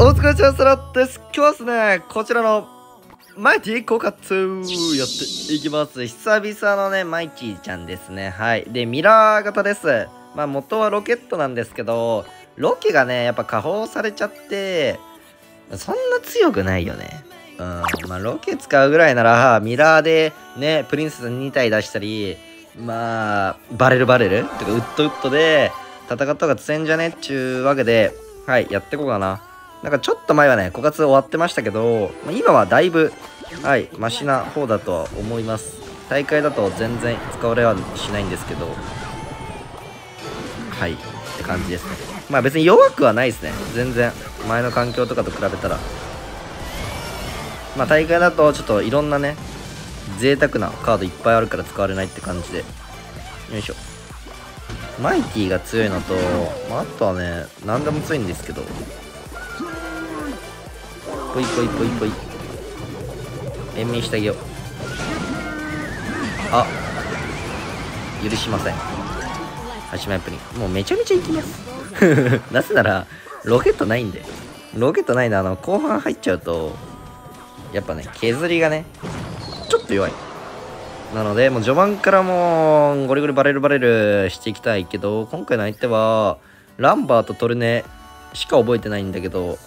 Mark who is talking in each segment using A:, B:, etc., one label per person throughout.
A: お疲れ様さらです。今日はですねこちらのマイティコカツやっていきます。久々のねマイティちゃんですね。はい。でミラー型です。まあ元はロケットなんですけどロケがねやっぱ加工されちゃってそんな強くないよね。うん。まあロケ使うぐらいならミラーでねプリンセス2体出したりまあバレルバレルとかウッドウッドで戦った方が強いんじゃねっちゅうわけではいやっていこうかな。なんかちょっと前はね、枯渇終わってましたけど、今はだいぶ、はい、マシな方だとは思います。大会だと全然使われはしないんですけど、はい、って感じですね。まあ別に弱くはないですね。全然。前の環境とかと比べたら。まあ大会だとちょっといろんなね、贅沢なカードいっぱいあるから使われないって感じで。よいしょ。マイティが強いのと、まあ、あとはね、何でも強いんですけど、ぽいぽいぽいぽい延命してあげよう。あ。許しません。8枚プリ。ンもうめちゃめちゃいきます。なぜならロケットないんで。ロケットないんであの後半入っちゃうとやっぱね削りがねちょっと弱い。なのでもう序盤からもうゴリゴリバレルバレルしていきたいけど今回の相手はランバーとトルネしか覚えてないんだけど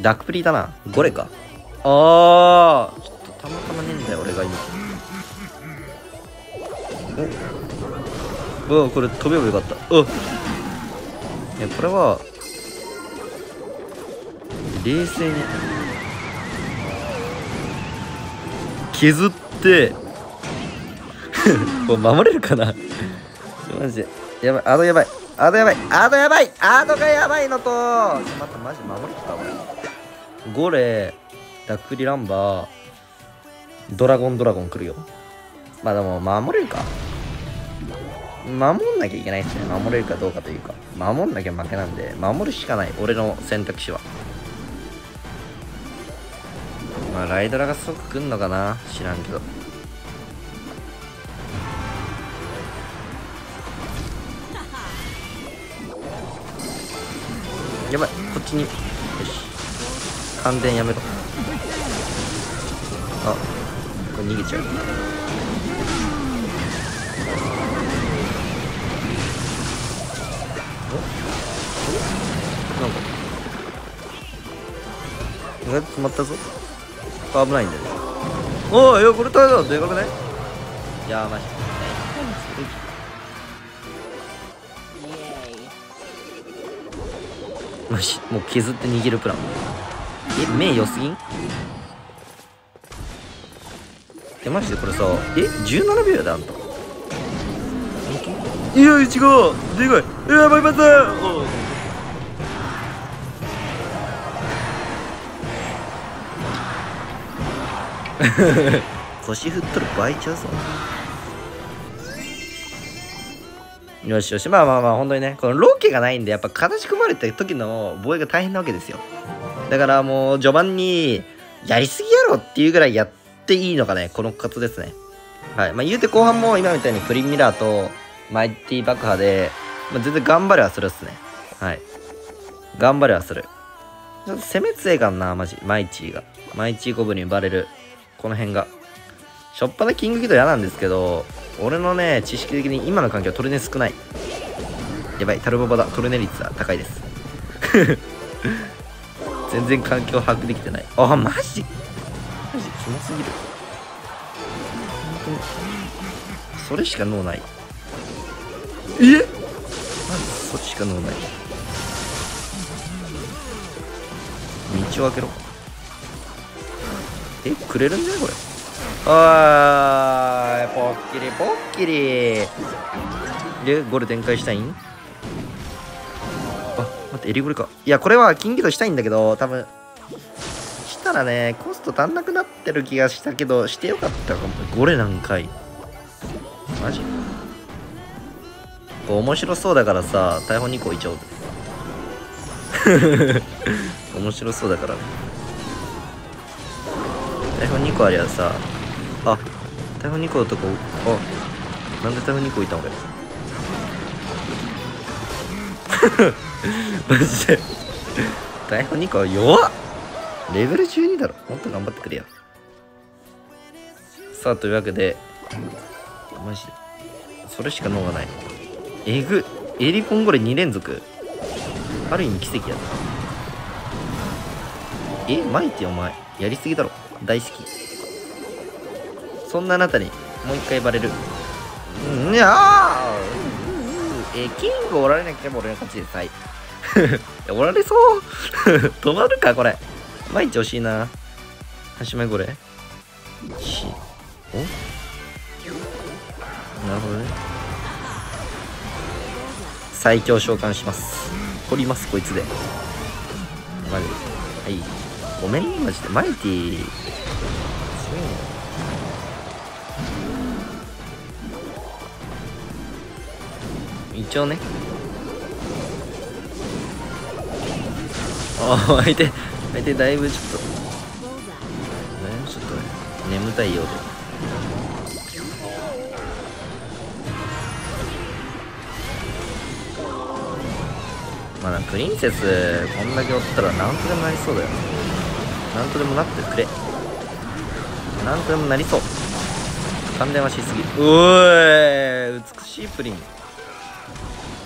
A: ダクプリだな。ゴレか。あー。ちょっとたまたまねえんだよ、俺が今。おうわ、これ飛べばよかった。ういや、これは、冷静に、削って、これ守れるかなマジで。やばい、あのやばい。あのやばい。あのやばい。あのがやばいのと、ちょっと待った、マジ守れてた俺。ゴレダックリランバードラゴンドラゴン来るよ。まあでも守れるか。守んなきゃいけないっすね。守れるかどうかというか。守んなきゃ負けなんで守るしかない。俺の選択肢は。まあライドラが即来んのかな。知らんけど。やばい。こっちに。感電やめろあこれ逃げちゃう。なんか。意外と止まったぞ。危ないんだよね。おいやこれ大変だでかくない？いやマジマジもう削って逃げるプランえ目良すぎん？えマジでこれさえ17秒やであんた。いや違う。でかい。やばいま 腰振っとる倍ちゃうぞ。よしよしまあまあまあ本当にね。このロケがないんでやっぱ形組まれた時の防衛が大変なわけですよだからもう序盤にやりすぎやろっていうぐらいやっていいのがね、この活ですね。はい。まあ言うて後半も今みたいにプリンミラーとマイティ爆破で、まあ、全然頑張れはするっすね。はい。頑張れはする。ちょっと攻め強いかんな、マジ。マイチーが。マイチーコブにバレる。この辺が。しょっぱなキングギド嫌なんですけど、俺のね、知識的に今の環境トルネ少ない。やばい、タルボバだ。トルネ率は高いです。全然環境把握できてない。あマジ？マジ？キモすぎる。本当に。それしか脳ない。え？マジそっちしか脳ない。道を開けろ。えくれるんじゃないこれ？あーポッキリポッキリ。でゴール展開したいん？待って、エリゴリか。いや、これは金ギドしたいんだけど、多分、したらね、コスト足んなくなってる気がしたけど、してよかったかも。ゴレなんかい。マジ？面白そうだからさ、逮捕2個いちゃおう。面白そうだからね。逮捕2個ありゃさ、あ、逮捕2個のとこ、あ、なんで逮捕2個いた俺？マジで。台本2個弱っ。レベル12だろ。もっと頑張ってくれよ。さあというわけでマジで。それしか脳がない。えぐ。エリポンゴレ2連続。ある意味奇跡やな。えマイティお前。やりすぎだろ。大好き。そんなあなたにもう一回バレる。うんいやー。えキングおられなければ俺の勝ちでさい。おられそう？止まるかこれ。毎日惜しいな。端前これ。しお？なるほどね。最強召喚します。掘りますこいつで。マジで。はい。ごめんマジで。マイティ一応ね。ああ相手相手だいぶちょっと。ねちょっとね眠たいようで。まあプリンセスこんだけおったらなんとでもなりそうだよ。なんとでもなってくれ。なんとでもなりそう。感電はしすぎ。うえ美しいプリン。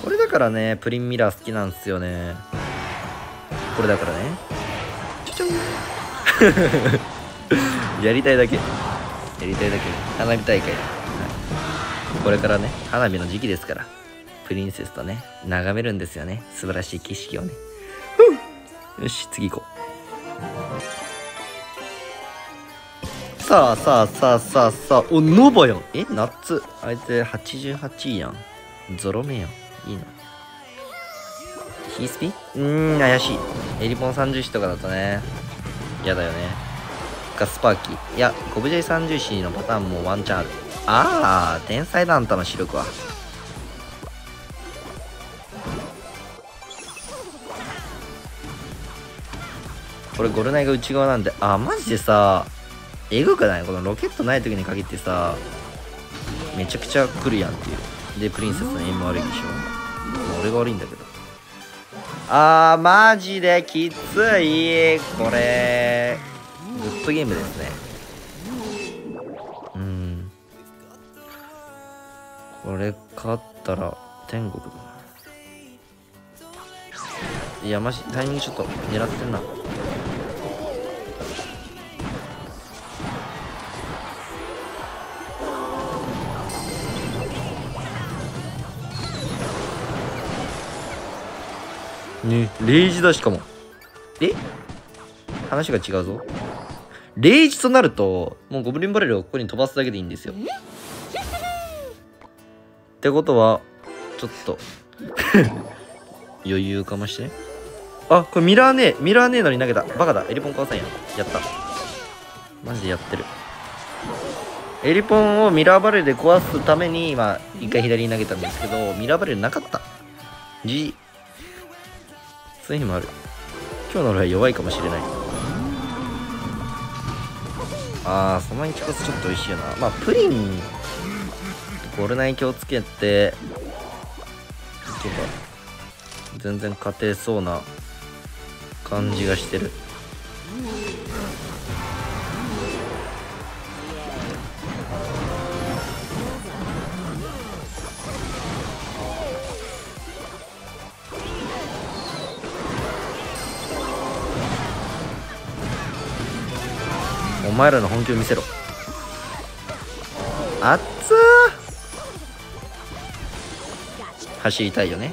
A: これだからねプリンミラー好きなんですよね。これだからね。ちょちょん。やりたいだけ。やりたいだけ。花火大会、はい、これからね花火の時期ですから。プリンセスとね眺めるんですよね。素晴らしい景色をね。よし次行こう。さあさあさあさあさあ。おノバやん。え夏あいつ88位やん。ゾロ目やいいな。ヒースピうーん怪しい。エリポン30子とかだとね。嫌だよね。ガスパーキー。いやゴブジェイ30子のパターンもワンチャンある。ああ天才だあんたの視力は。これゴルナイが内側なんで。あマジでさえぐくない？このロケットない時に限ってさめちゃくちゃ来るやんっていう。でプリンセスのエイム悪いでしょ。俺が悪いんだけど。あーマジできついこれ。グッドゲームですね。うん。これ勝ったら天国だな。いやマジタイミングちょっと狙ってんなね。0時だしかも。え？話が違うぞ。0時となるともうゴブリンバレルをここに飛ばすだけでいいんですよ。ってことはちょっと。余裕かまして。あこれミラーネーミラーネーのに投げた。バカだ。エリポン壊さんややった。マジでやってる。エリポンをミラーバレルで壊すために今一回左に投げたんですけどミラーバレルなかった。G そういう日もある。今日の俺は弱いかもしれない。ああそのインチコスちょっと美味しいよな。まあプリンゴルナイ気をつけていけば全然勝てそうな感じがしてる。前らの本気を見せろ。あっ。つー走りたいよね、は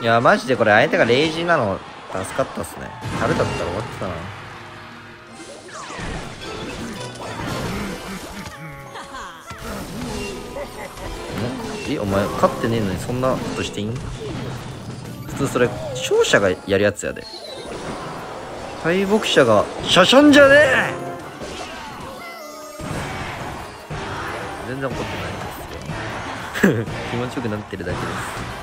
A: い、いやマジでこれ相手がレイジーなの助かったっすね。春だったら終わってたな。え？お前勝ってねえのにそんなことしていいん？普通それ勝者がやるやつやで。敗北者がシャシャンじゃねえ全然怒ってないですよ。気持ちよくなってるだけです。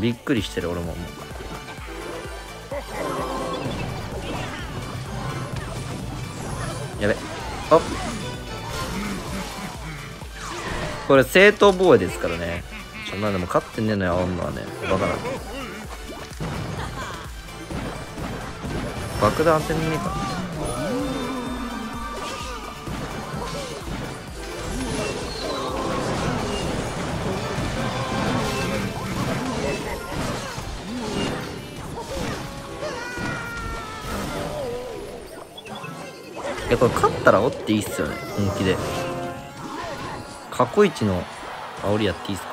A: びっくりしてる俺も。もうやべ。あ。これ正当防衛ですからね。そんなでも勝ってねえのよあんのはね。バカな爆弾当てんねえかな。これ勝ったらおっていいっすよね。本気で。過去一の煽りやっていいっす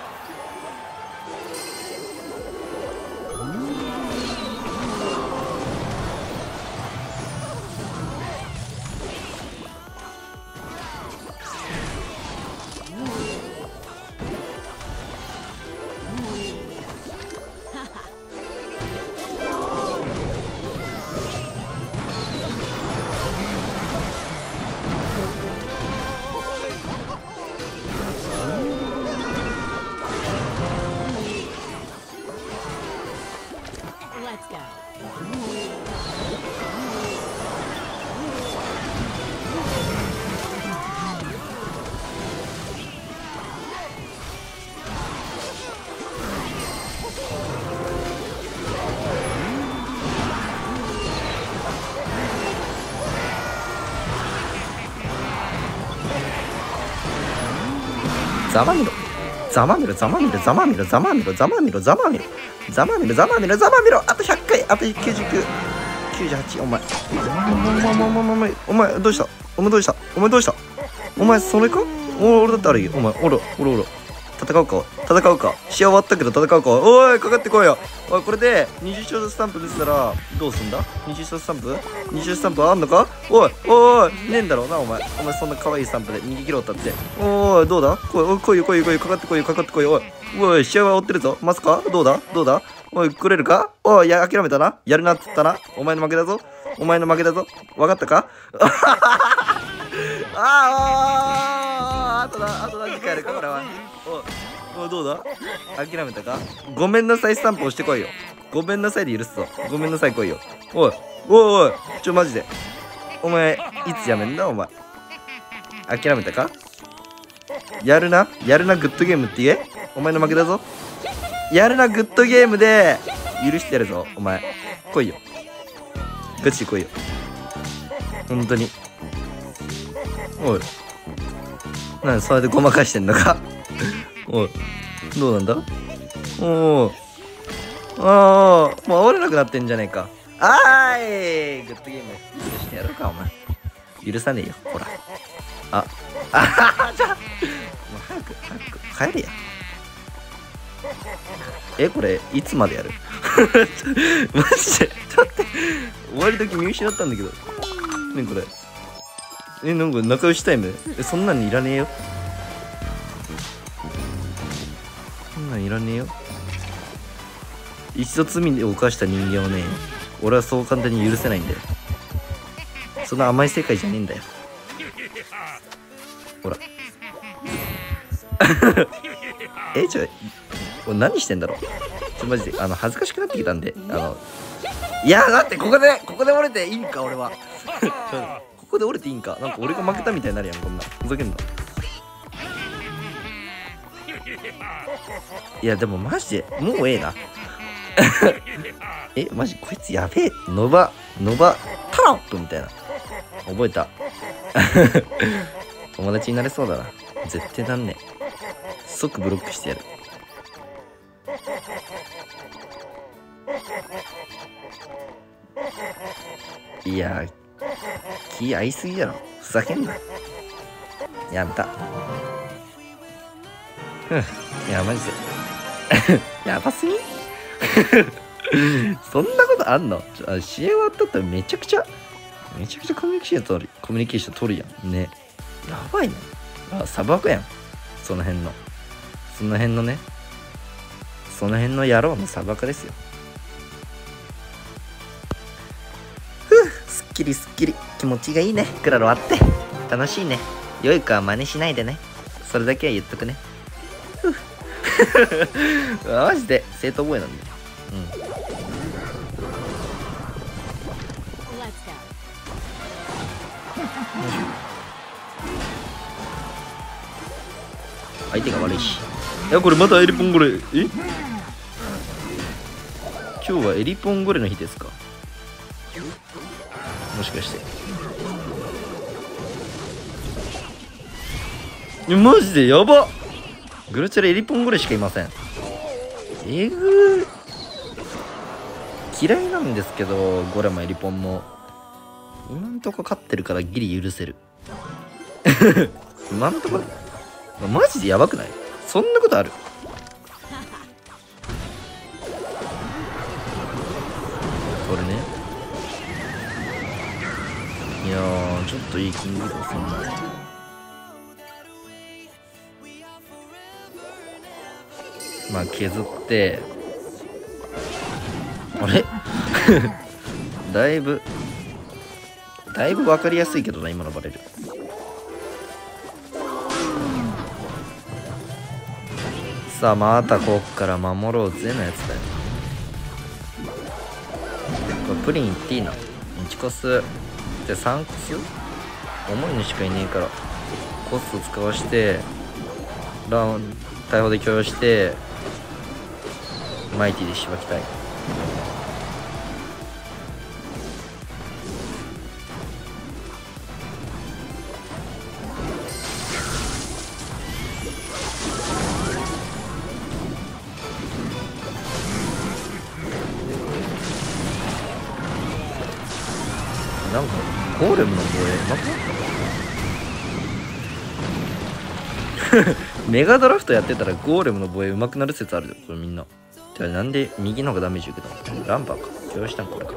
A: ざまみろ。ざまみろざまみろざまみろざまみろざまみろざまみろ。ざまみろざまみろざまみろ。あと100回あと9998お前。お前お前お前お前お前どうした？お前どうした？お前どうした？お前それか？お俺だってあるよ。お前おろおろおろ。戦うか。戦うか。試合終わったけど戦うか。おいかかってこいよ。おいこれで20勝スタンプ出てたらどうすんだ？20勝スタンプ？20勝スタンプあんのか？おいおいねえんだろうなお前。お前そんな可愛いスタンプで逃げ切ろうったって。おいどうだ？来いおい来いよ来いよ来いよ。かかってこいよかかってこいよ。おいおい試合は追ってるぞ。ますか？どうだ？どうだ？おい来れるか？おいや諦めたな。やるなっつったな。お前の負けだぞ。お前の負けだぞ。分かったか？あああとだあと何時間やるかこれはおおどうだ？諦めたか？ごめんなさいスタンプ押してこいよ。ごめんなさいで許すぞ。ごめんなさい来いよ。おいおいおいちょマジで。お前いつやめんだ？お前。諦めたか？やるな？やるな？グッドゲームって言え？お前の負けだぞ。やるな？グッドゲームで。許してやるぞ。お前。来いよ。ガチで来いよ。本当に。おい。なんでそれでごまかしてんのか？おい。どうなんだ？おおああもう煽れなくなってんじゃねえか。あーい。グッドゲーム。許してやろうかお前。許さねえよほら。ああじゃあ。もう早く早く帰れや。えこれいつまでやる？マジで？ちょっと終わり時見失ったんだけど。ねこれ。えなんか仲良しタイム？えそんなんいらねえよ。いらねえよ。一度罪を犯した人間をね俺はそう簡単に許せないんだよ。そんな甘い世界じゃねえんだよ。ほら。えちょ俺何してんだろう。ちょマジであの恥ずかしくなってきたんであの。いやだってここでここで折れていいんか俺は。ここで折れていいんか。なんか俺が負けたみたいになるやんこんな。ふざけんな。いやでもマジでもうええな。えマジこいつやべえ。ノバノバタラップみたいな。覚えた。友達になれそうだな。絶対なんね即ブロックしてやる。いや気合いすぎやろ。ふざけんな。やめた。ふん。いやマジで。やばすぎ？そんなことあんの？あ試合終わったったらめちゃくちゃめちゃくちゃコミュニケーション取るコミュニケーション取るやん。ね。やばいねあ砂漠やん。その辺の。その辺のね。その辺の野郎の砂漠ですよ。ふうすっきりすっきり。気持ちがいいね。クラロあって。楽しいね。良い子は真似しないでね。それだけは言っとくね マジで？正当覚えなんだ。ようん。相手が悪いし。いやこれまたエリポンゴレえ？今日はエリポンゴレの日ですか？もしかして。えマジで？やばグルチレエリポンゴレしかいません。えぐー。嫌いなんですけどゴレもエリポンも。今んとこ勝ってるからギリ許せる。今んとこ。マジでやばくない？そんなことある？これね。いやちょっといいキングですねまあ削ってあれ？だいぶだいぶ分かりやすいけどな今のバレルさあまたこっから守ろうぜのやつだよ。これプリンいっていいな1コス。じゃあ3コス？重いのしかいねえからコスト使わしてラウン大砲で許容してマイティでしばきたい。なんかゴーレムの防衛なくなった メガドラフトやってたらゴーレムの防衛上手くなる説あるよこれみんな。じゃなんで右の方がダメージ受けたの？ランパーか。許したんこれか。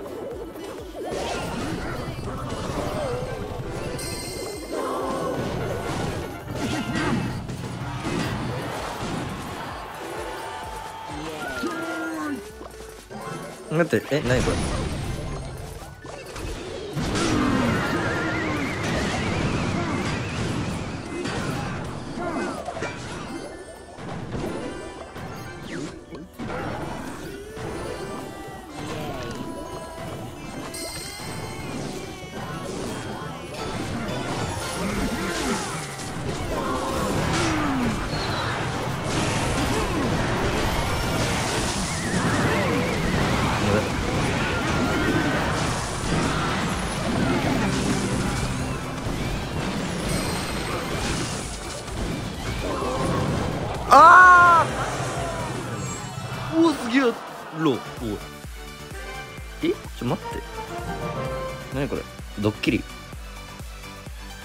A: 待ってえ何これ？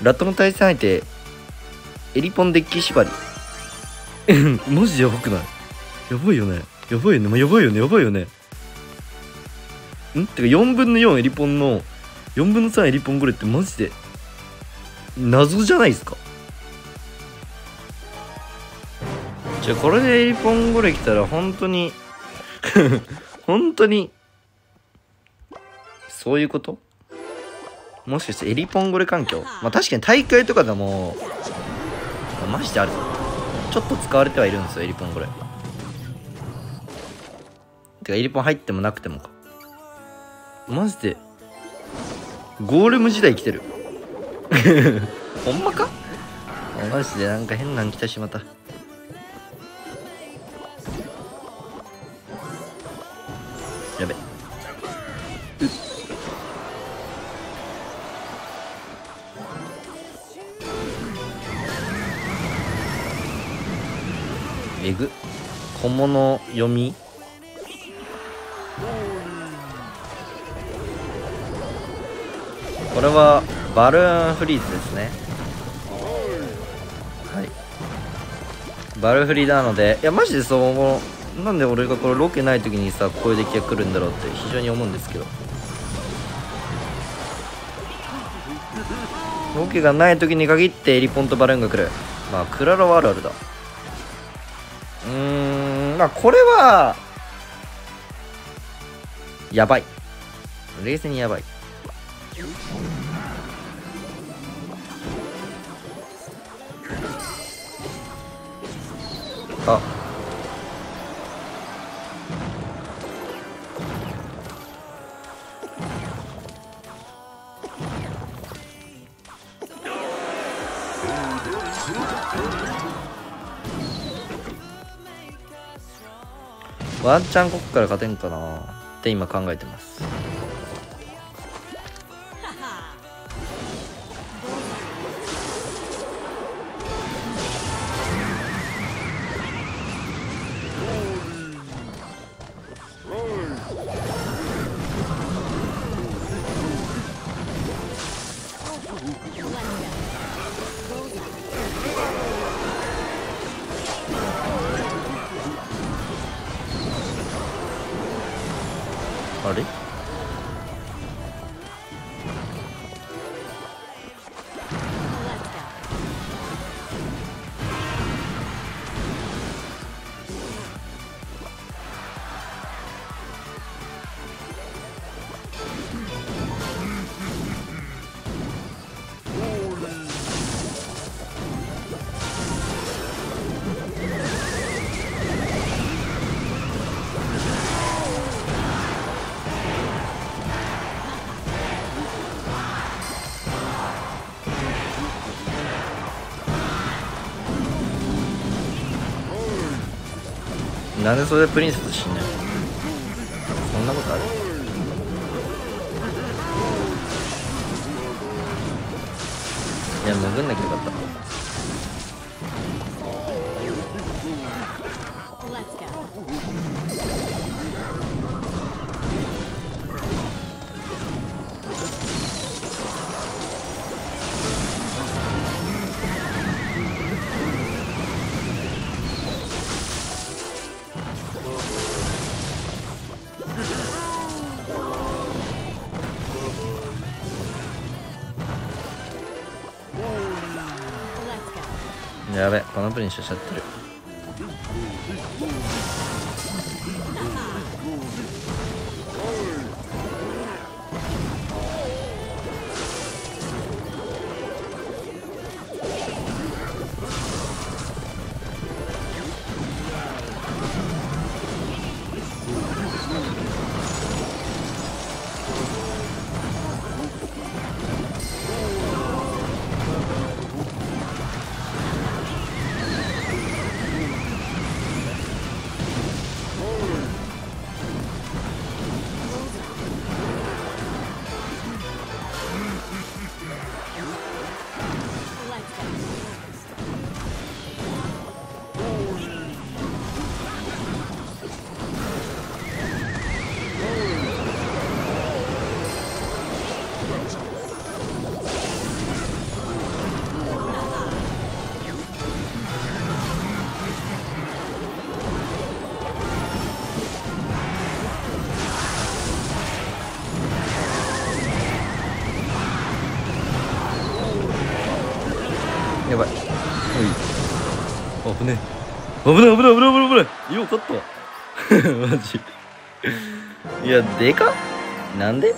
A: ラットの対戦相手エリポンデッキ縛り。マジでやばくない？やばいよね。やばいよね、まあ、やばいよね。やばいよね。ん？てか4分の4エリポンの4分の3エリポンゴレってマジで謎じゃないですか？じゃあこれでエリポンゴレ来たら本当に 本当にそういうこと？もしかしてエリポンゴレ環境。まあ確かに大会とかでも、まあ、マジである。ちょっと使われてはいるんですよエリポンゴレ。てかエリポン入ってもなくてもか。マジでゴーレム時代来てる。ほんまか？マジでなんか変なん来たしまた。えぐ小物読み。これはバルーンフリーズですね。はい。バルフリーなのでいやマジでそうなんで俺がこれロケない時にさこういうデッキが来るんだろうって非常に思うんですけど。ロケがない時に限ってエリポンとバルーンが来る。まあクララはあるあるだ。からこれは、やばい。冷静にやばい。あワンチャンこっから勝てんかなって今考えてます。なんでそれでプリンセス死んやべこのプリンしちゃってる。危ない危ない危ない危ない危ない。よかった。マジ。いやでかなんで？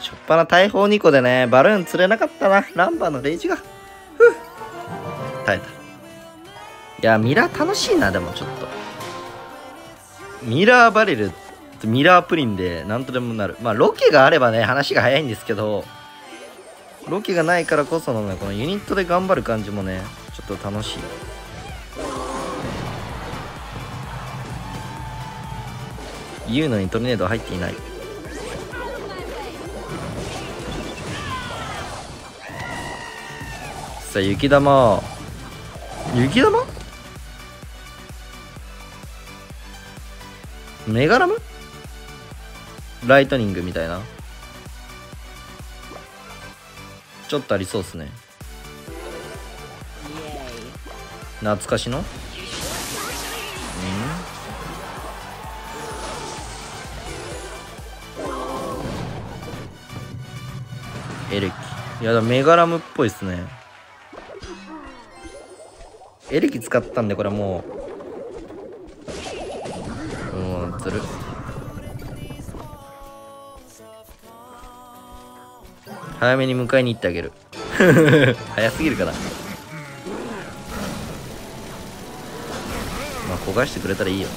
A: しょっぱな大砲2個でねバルーン釣れなかったな。ランバーのレイジが。ふ耐えた。いやミラー楽しいなでもちょっと。ミラーバレルミラープリンでなんとでもなる。まあロケがあればね話が早いんですけど。ロケがないからこそのねこのユニットで頑張る感じもねょっと楽しい。言うのにトルネード入っていない。さあ雪玉。雪玉？メガラム？ライトニングみたいな。ちょっとありそうっすね。懐かしの？うん。エレキ。いやだメガラムっぽいっすね。エレキ使ったんでこれもう。うんずる。早めに迎えに行ってあげる。早すぎるかな。焦がしてくれたらいいよ。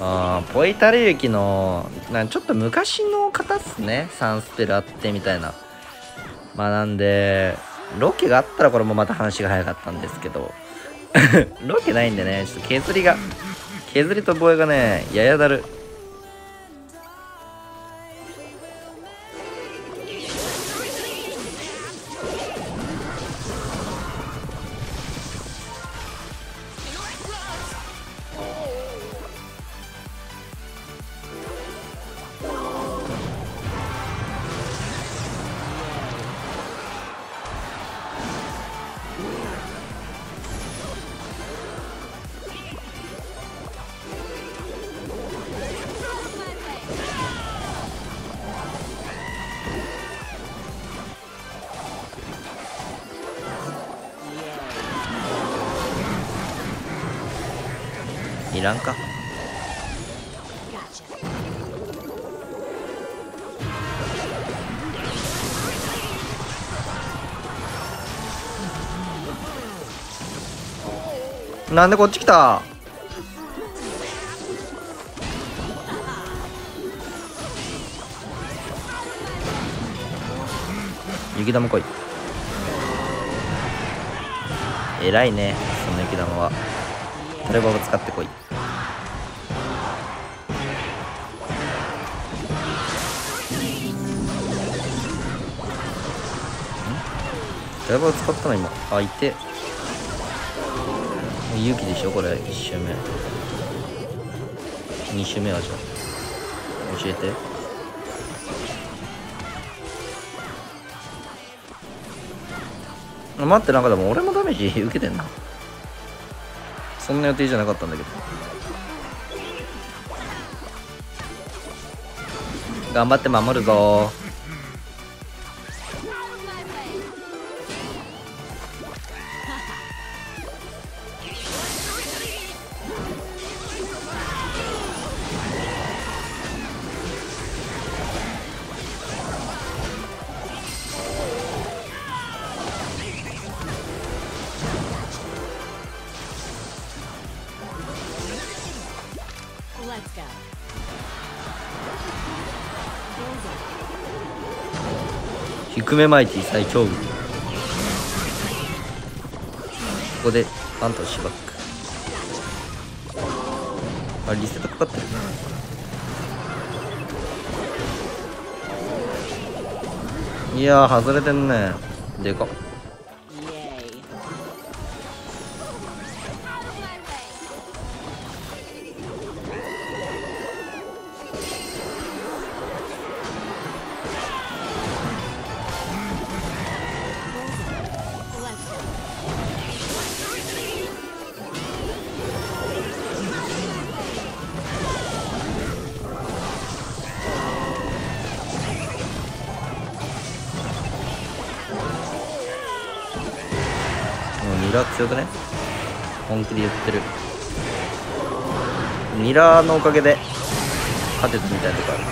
A: あーポイタル雪のなんちょっと昔の方っすね。3スペルあってみたいな。まあなんでロケがあったらこれもまた話が早かったんですけど。ロケないんでねちょっと削りが削りと防衛がねややだる。らんか。なんでこっち来た？雪玉来い。偉いねその雪玉は。トレバを使ってこい。ん？トレバを使ったの今。あいて。勇気でしょ？これ。1周目。2周目はじゃあ。教えて。あ待ってなんかでも俺もダメージ受けてんな。そんな予定じゃなかったんだけど。頑張って守るぞ。めマイティ最強軍ここでファンタジーバックあリセットかかってるいやー外れてんね。でかっ。ラー強くね？本気で言ってる。ミラーのおかげで勝てたみたいなとこある。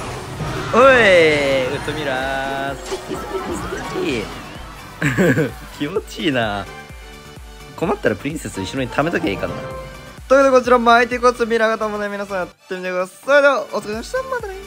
A: おいウッドミラー。素敵素敵素敵気持ちいいな。困ったらプリンセス後ろに貯めときゃいいからな。ということでこちらマイティコツミラー型もね皆さんやってみてください。ではお疲れ様でした。またね。